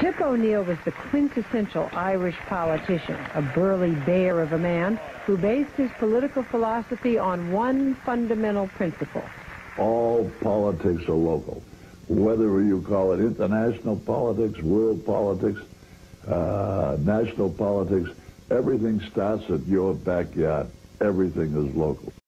Tip O'Neill was the quintessential Irish politician, a burly bear of a man who based his political philosophy on one fundamental principle. All politics are local. Whether you call it international politics, world politics, uh, national politics, everything starts at your backyard. Everything is local.